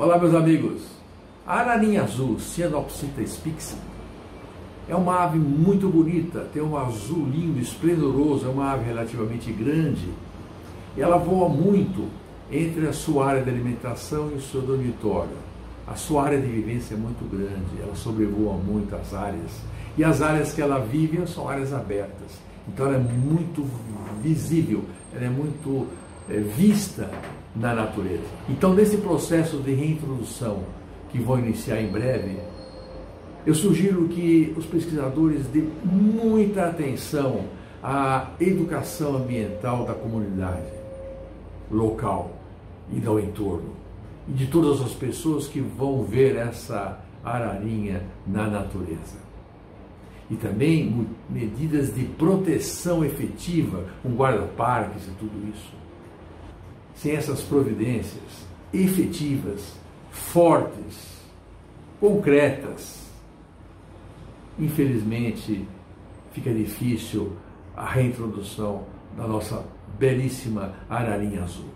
Olá, meus amigos. A ararinha azul, Cianopsita spix, é uma ave muito bonita, tem um azul lindo, esplendoroso, é uma ave relativamente grande. E ela voa muito entre a sua área de alimentação e o seu dormitório. A sua área de vivência é muito grande, ela sobrevoa muito as áreas. E as áreas que ela vive são áreas abertas. Então ela é muito visível, ela é muito é, vista na natureza. Então, nesse processo de reintrodução que vou iniciar em breve, eu sugiro que os pesquisadores dêem muita atenção à educação ambiental da comunidade local e do entorno, e de todas as pessoas que vão ver essa ararinha na natureza. E também medidas de proteção efetiva, com guarda-parques e tudo isso sem essas providências efetivas, fortes, concretas, infelizmente fica difícil a reintrodução da nossa belíssima ararinha azul.